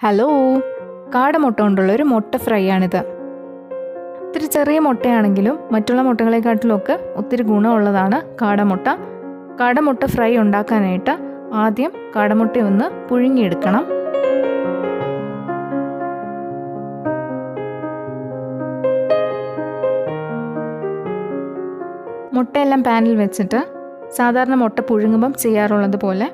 Hello. കാടമുട്ട കൊണ്ടുള്ള ഒരു മുട്ട ഫ്രൈ ആണിത് ഒത്തിരി ചെറിയ മുട്ടയാണെങ്കിലും മറ്റുള്ള മുട്ടകളെക്കാട്ടിലൊക്കെ ഒത്തിരി ഗുണമുള്ളതാണ് കാടമുട്ട. കാടമുട്ട ഫ്രൈ ഉണ്ടാക്കാനായിട്ട് ആദ്യം കാടമുട്ട ഒന്ന് പുഴുങ്ങിയെടുക്കണം. മുട്ടയെല്ലാം പാനിൽ വെച്ചിട്ട് സാധാരണ മുട്ട പുഴുങ്ങുമ്പം ചെയ്യാറുള്ളത് പോലെ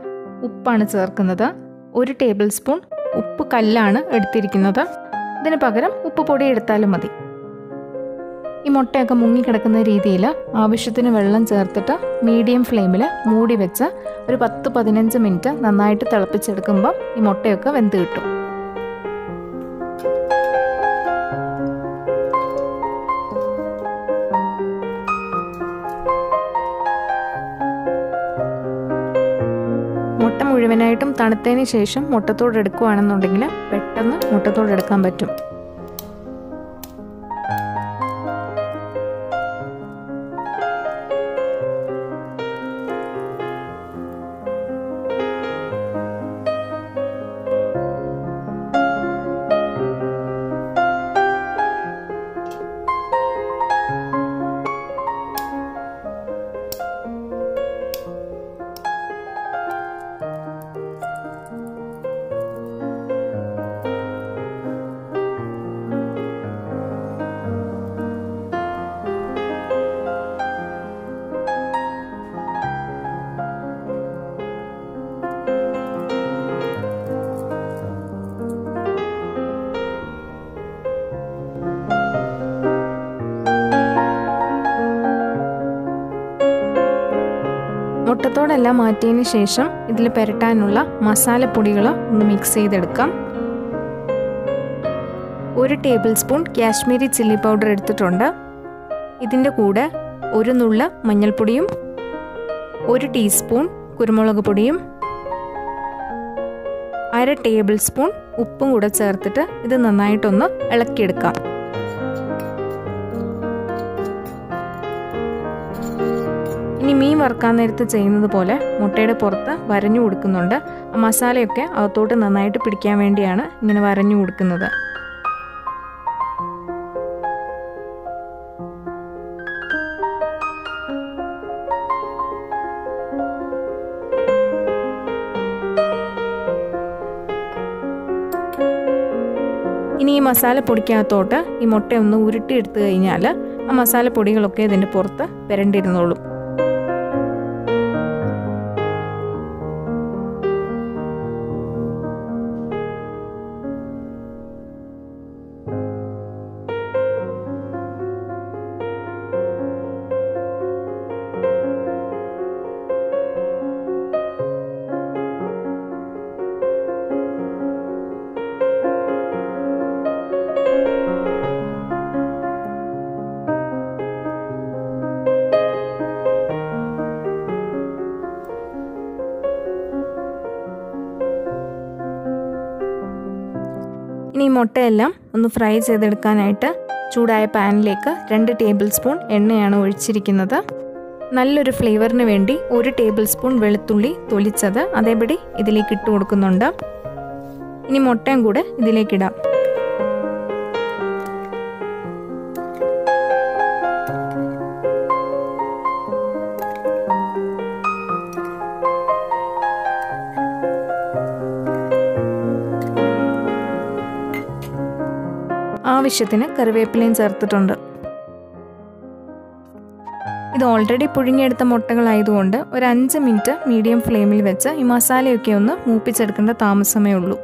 ഉപ്പാണ് ചേർക്കുന്നത്. ഒരു ടേബിൾ സ്പൂൺ ഉപ്പ് കല്ലാണ് എടുത്തിരിക്കുന്നത്. ഇതിന് പകരം ഉപ്പ് പൊടി എടുത്താലും മതി. ഈ മുട്ടയൊക്കെ മുങ്ങിക്കിടക്കുന്ന രീതിയിൽ ആവശ്യത്തിന് വെള്ളം ചേർത്തിട്ട് മീഡിയം ഫ്ലെയിമിൽ മൂടി വെച്ച് ഒരു പത്ത് പതിനഞ്ച് മിനിറ്റ് നന്നായിട്ട് തിളപ്പിച്ചെടുക്കുമ്പോൾ ഈ മുട്ടയൊക്കെ വെന്ത് കിട്ടും. മുട്ട മുഴുവനായിട്ടും തണുത്തതിന് ശേഷം മുട്ടത്തോട് എടുക്കുകയാണെന്നുണ്ടെങ്കിൽ പെട്ടെന്ന് മുട്ടത്തോട് എടുക്കാൻ പറ്റും. മുട്ടത്തോടെല്ലാം മാറ്റിയതിന് ശേഷം ഇതിൽ പുരട്ടാനുള്ള മസാലപ്പൊടികൾ ഒന്ന് മിക്സ് ചെയ്തെടുക്കാം. ഒരു tablespoon Kashmiri chilli powder എടുത്തിട്ടുണ്ട്. ഇതിന്റെ കൂടെ ഒരു നുള്ള മഞ്ഞൾപ്പൊടിയും ഒരു ടീസ്പൂൺ കുരുമുളക് പൊടിയും അര ടേബിൾ സ്പൂൺ ഉപ്പും കൂടെ ചേർത്തിട്ട് ഇത് നന്നായിട്ടൊന്ന് ഇളക്കിയെടുക്കാം. ഇനി മീൻ വറുക്കാൻ നേരത്ത് ചെയ്യുന്നത് പോലെ മുട്ടയുടെ പുറത്ത് വരഞ്ഞു കൊടുക്കുന്നുണ്ട്. മസാലയൊക്കെ അകത്തോട്ട് നന്നായിട്ട് പിടിക്കാൻ വേണ്ടിയാണ് ഇങ്ങനെ വരഞ്ഞു കൊടുക്കുന്നത്. ഇനി ഈ മസാല പൊടിക്കകത്തോട്ട് ഈ മുട്ട ഒന്ന് ഉരുട്ടി എടുത്തു കഴിഞ്ഞാൽ ആ മസാല പൊടികളൊക്കെ ഇതിന്റെ പുറത്ത് വരണ്ടിരുന്നോളും. ഇനി മുട്ടയെല്ലാം ഒന്ന് ഫ്രൈ ചെയ്തെടുക്കാനായിട്ട് ചൂടായ പാനിലേക്ക് രണ്ട് ടേബിൾ സ്പൂൺ എണ്ണയാണ് ഒഴിച്ചിരിക്കുന്നത്. നല്ലൊരു ഫ്ലേവറിന് വേണ്ടി ഒരു ടേബിൾ സ്പൂൺ വെളുത്തുള്ളി തൊലിച്ചത് അതേപടി ഇതിലേക്ക് ഇട്ട് കൊടുക്കുന്നുണ്ട്. ഇനി മുട്ടയും കൂടെ ഇതിലേക്കിടാം ആവശ്യത്തിന് കറിവേപ്പിലയും ചേർത്തിട്ടുണ്ട്. ഇത് ഓൾറെഡി പുഴുങ്ങിയെടുത്ത മുട്ടകളായതുകൊണ്ട് ഒരു അഞ്ച് മിനിറ്റ് മീഡിയം ഫ്ലെയിമിൽ വെച്ച് ഈ മസാലയൊക്കെ ഒന്ന് മൂപ്പിച്ചെടുക്കേണ്ട താമസമേ ഉള്ളൂ.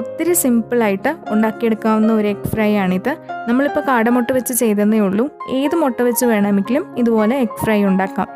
ഒത്തിരി സിമ്പിളായിട്ട് ഉണ്ടാക്കിയെടുക്കാവുന്ന ഒരു എഗ് ഫ്രൈ ആണിത്. നമ്മളിപ്പോൾ കാടമുട്ട വെച്ച് ചെയ്തതേ ഉള്ളൂ. ഏത് മുട്ട വെച്ച് വേണമെങ്കിലും ഇതുപോലെ എഗ് ഫ്രൈ ഉണ്ടാക്കാം.